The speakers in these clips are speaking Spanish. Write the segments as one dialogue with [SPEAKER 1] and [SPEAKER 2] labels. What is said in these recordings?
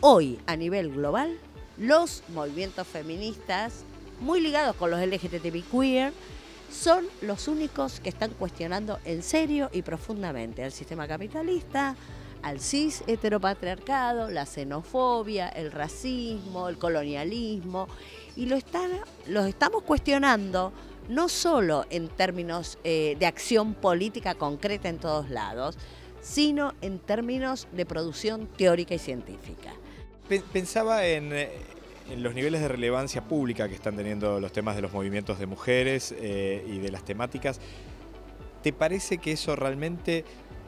[SPEAKER 1] hoy a nivel global los movimientos feministas, muy ligados con los LGTBI queer, son los únicos que están cuestionando en serio y profundamente al sistema capitalista, al cis heteropatriarcado, la xenofobia, el racismo, el colonialismo, y lo están, los estamos cuestionando no solo en términos eh, de acción política concreta en todos lados, sino en términos de producción teórica y científica.
[SPEAKER 2] Pensaba en, eh, los niveles de relevancia pública que están teniendo los temas de los movimientos de mujeres eh, y de las temáticas. ¿Te parece que eso realmente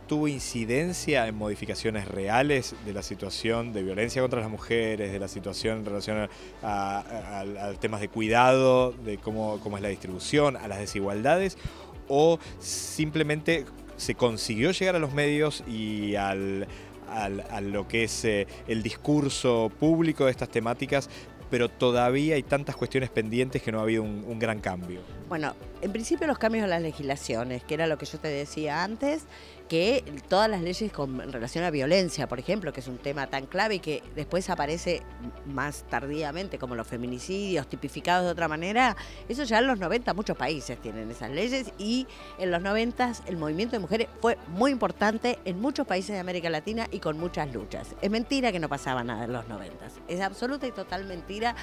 [SPEAKER 2] tuvo incidencia en modificaciones reales de la situación de violencia contra las mujeres, de la situación en relación a, temas de cuidado, de cómo es la distribución, a las desigualdades? ¿O simplemente se consiguió llegar a los medios y al, a lo que es eh, el discurso público de estas temáticas, pero todavía hay tantas cuestiones pendientes que no ha habido un, gran cambio.
[SPEAKER 1] Bueno, en principio los cambios en las legislaciones, que era lo que yo te decía antes, que todas las leyes con relación a violencia, por ejemplo, que es un tema tan clave y que después aparece más tardíamente, como los feminicidios tipificados de otra manera, eso ya en los 90 muchos países tienen esas leyes y en los 90 el movimiento de mujeres fue muy importante en muchos países de América Latina y con muchas luchas. Es mentira que no pasaba nada en los 90, es absoluta y total mentira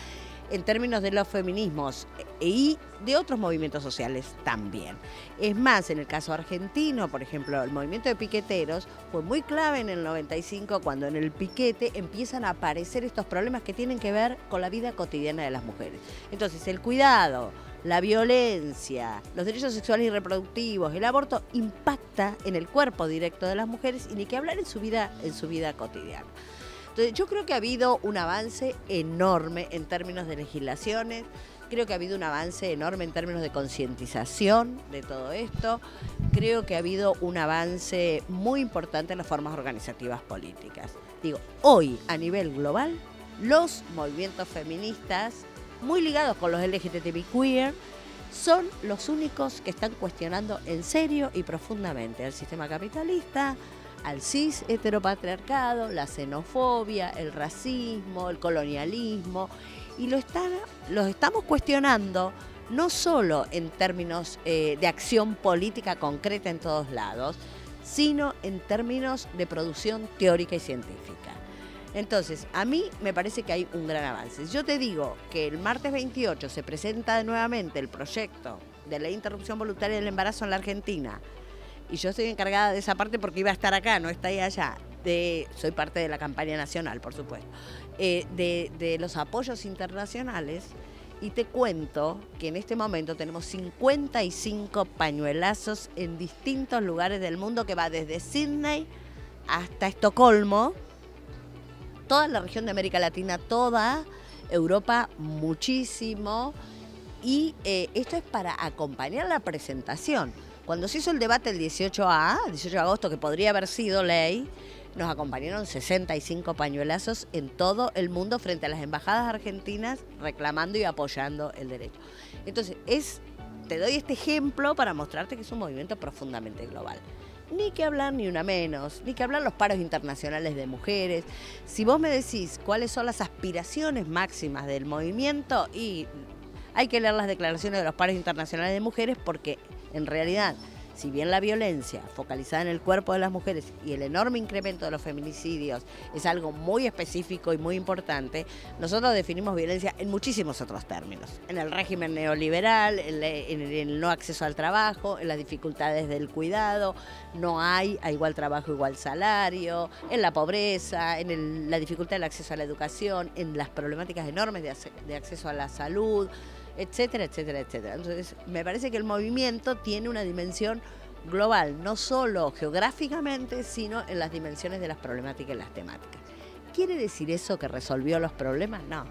[SPEAKER 1] en términos de los feminismos y de otros movimientos sociales también. Es más, en el caso argentino, por ejemplo, el movimiento de piqueteros fue muy clave en el 95 cuando en el piquete empiezan a aparecer estos problemas que tienen que ver con la vida cotidiana de las mujeres. Entonces, el cuidado, la violencia, los derechos sexuales y reproductivos, el aborto impacta en el cuerpo directo de las mujeres y ni que hablar en su vida, en su vida cotidiana. Entonces, yo creo que ha habido un avance enorme en términos de legislaciones, creo que ha habido un avance enorme en términos de concientización de todo esto, creo que ha habido un avance muy importante en las formas organizativas políticas. Digo, hoy a nivel global, los movimientos feministas, muy ligados con los LGTBI queer, son los únicos que están cuestionando en serio y profundamente al sistema capitalista, al cis heteropatriarcado, la xenofobia, el racismo, el colonialismo, y lo están, los estamos cuestionando no solo en términos eh, de acción política concreta en todos lados, sino en términos de producción teórica y científica. Entonces, a mí me parece que hay un gran avance. Yo te digo que el martes 28 se presenta nuevamente el proyecto de la interrupción voluntaria del embarazo en la Argentina, y yo estoy encargada de esa parte porque iba a estar acá, no está ahí allá. De, soy parte de la campaña nacional, por supuesto, eh, de, de los apoyos internacionales. Y te cuento que en este momento tenemos 55 pañuelazos en distintos lugares del mundo que va desde Sydney hasta Estocolmo, toda la región de América Latina, toda Europa muchísimo. Y eh, esto es para acompañar la presentación. Cuando se hizo el debate el 18A, 18 de agosto, que podría haber sido ley, nos acompañaron 65 pañuelazos en todo el mundo frente a las embajadas argentinas reclamando y apoyando el derecho. Entonces, es, te doy este ejemplo para mostrarte que es un movimiento profundamente global. Ni que hablar ni una menos, ni que hablar los paros internacionales de mujeres. Si vos me decís cuáles son las aspiraciones máximas del movimiento, y hay que leer las declaraciones de los paros internacionales de mujeres porque en realidad, si bien la violencia focalizada en el cuerpo de las mujeres y el enorme incremento de los feminicidios es algo muy específico y muy importante, nosotros definimos violencia en muchísimos otros términos. En el régimen neoliberal, en, el no acceso al trabajo, en las dificultades del cuidado, no hay a igual trabajo, igual salario, en la pobreza, en la dificultad del acceso a la educación, en las problemáticas enormes de acceso a la salud etcétera, etcétera, etcétera. Entonces, me parece que el movimiento tiene una dimensión global, no solo geográficamente, sino en las dimensiones de las problemáticas y las temáticas. ¿Quiere decir eso que resolvió los problemas? No,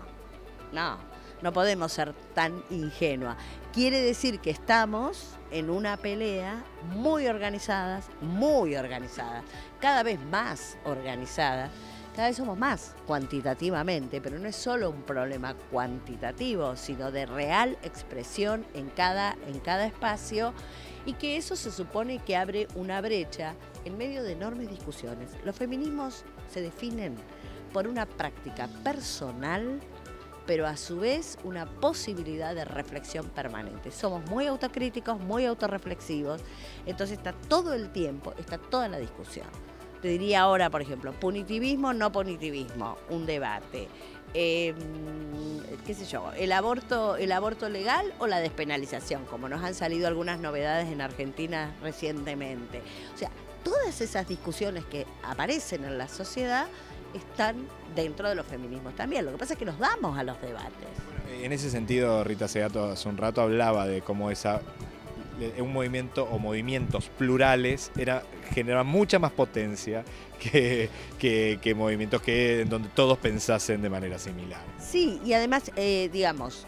[SPEAKER 1] no, no podemos ser tan ingenua. Quiere decir que estamos en una pelea muy organizadas, muy organizadas, cada vez más organizadas cada vez somos más cuantitativamente, pero no es solo un problema cuantitativo, sino de real expresión en cada, en cada espacio y que eso se supone que abre una brecha en medio de enormes discusiones. Los feminismos se definen por una práctica personal, pero a su vez una posibilidad de reflexión permanente. Somos muy autocríticos, muy autorreflexivos, entonces está todo el tiempo, está toda la discusión. Te diría ahora, por ejemplo, punitivismo, no punitivismo, un debate. Em, qué sé yo, el aborto, el aborto legal o la despenalización, como nos han salido algunas novedades en Argentina recientemente. O sea, todas esas discusiones que aparecen en la sociedad están dentro de los feminismos también. Lo que pasa es que nos damos a los debates.
[SPEAKER 2] En ese sentido, Rita Segato hace un rato hablaba de cómo esa un movimiento o movimientos plurales era, generaban mucha más potencia que, que, movimientos que, en donde todos pensasen de manera similar.
[SPEAKER 1] Sí, y además, eh, digamos,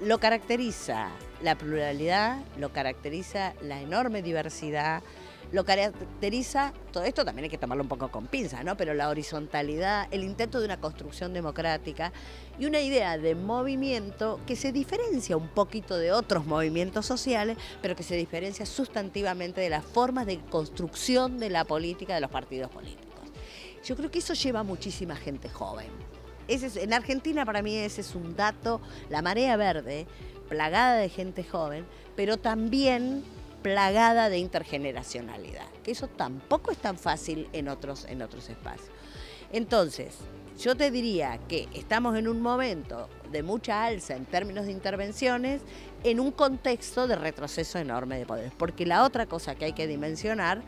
[SPEAKER 1] lo caracteriza la pluralidad, lo caracteriza la enorme diversidad, lo caracteriza, todo esto también hay que tomarlo un poco con pinza, ¿no? Pero la horizontalidad, el intento de una construcción democrática y una idea de movimiento que se diferencia un poquito de otros movimientos sociales, pero que se diferencia sustantivamente de las formas de construcción de la política de los partidos políticos. Yo creo que eso lleva a muchísima gente joven. Ese en Argentina para mí ese es un dato, la marea verde, plagada de gente joven, pero también plagada de intergeneracionalidad, que eso tampoco es tan fácil en otros, en otros espacios. Entonces, yo te diría que estamos en un momento de mucha alza en términos de intervenciones en un contexto de retroceso enorme de poderes, porque la otra cosa que hay que dimensionar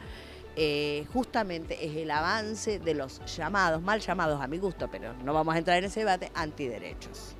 [SPEAKER 1] eh, justamente es el avance de los llamados, mal llamados a mi gusto, pero no vamos a entrar en ese debate, antiderechos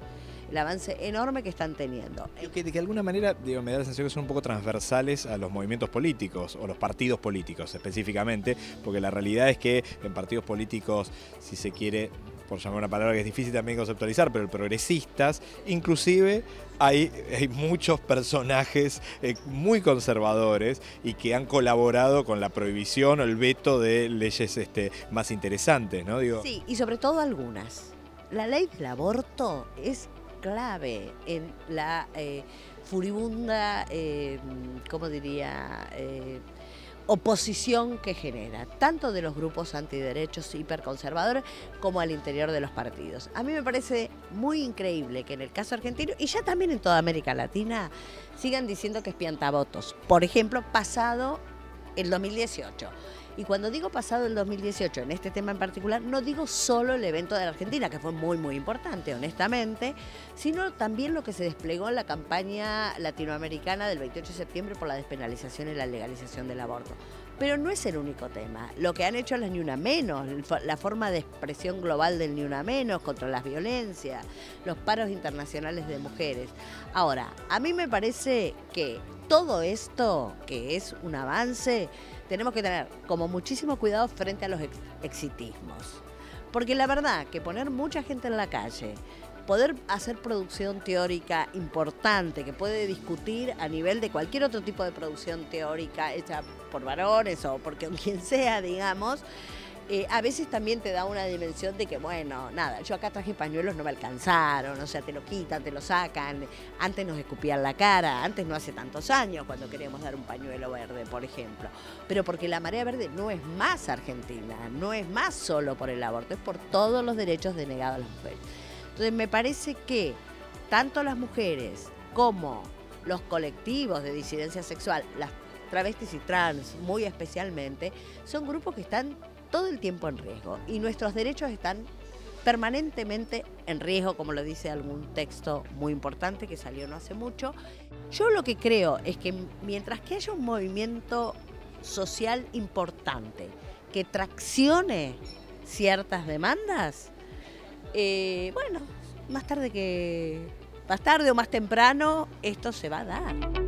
[SPEAKER 1] el avance enorme que están teniendo.
[SPEAKER 2] Que, de alguna manera, digo, me da la sensación que son un poco transversales a los movimientos políticos o los partidos políticos específicamente, porque la realidad es que en partidos políticos, si se quiere, por llamar una palabra que es difícil también conceptualizar, pero progresistas, inclusive hay, hay muchos personajes eh, muy conservadores y que han colaborado con la prohibición o el veto de leyes este, más interesantes, ¿no?
[SPEAKER 1] Digo, sí, y sobre todo algunas. La ley del aborto es clave en la eh, furibunda, eh, ¿cómo diría? Eh, oposición que genera, tanto de los grupos antiderechos hiperconservadores como al interior de los partidos. A mí me parece muy increíble que en el caso argentino y ya también en toda América Latina sigan diciendo que es piantavotos. Por ejemplo, pasado el 2018 y cuando digo pasado el 2018, en este tema en particular, no digo solo el evento de la Argentina, que fue muy, muy importante, honestamente, sino también lo que se desplegó en la campaña latinoamericana del 28 de septiembre por la despenalización y la legalización del aborto. Pero no es el único tema. Lo que han hecho las Ni Una Menos, la forma de expresión global del Ni Una Menos contra las violencias, los paros internacionales de mujeres. Ahora, a mí me parece que todo esto, que es un avance, tenemos que tener como muchísimo cuidado frente a los exitismos. Porque la verdad que poner mucha gente en la calle, poder hacer producción teórica importante que puede discutir a nivel de cualquier otro tipo de producción teórica hecha por varones o por quien sea, digamos, eh, a veces también te da una dimensión de que, bueno, nada, yo acá traje pañuelos, no me alcanzaron, o sea, te lo quitan, te lo sacan. Antes nos escupían la cara, antes no hace tantos años cuando queríamos dar un pañuelo verde, por ejemplo. Pero porque la marea verde no es más argentina, no es más solo por el aborto, es por todos los derechos denegados a las mujeres. Entonces me parece que tanto las mujeres como los colectivos de disidencia sexual, las travestis y trans muy especialmente, son grupos que están todo el tiempo en riesgo y nuestros derechos están permanentemente en riesgo, como lo dice algún texto muy importante que salió no hace mucho. Yo lo que creo es que mientras que haya un movimiento social importante que traccione ciertas demandas, eh, bueno, más tarde que más tarde o más temprano esto se va a dar.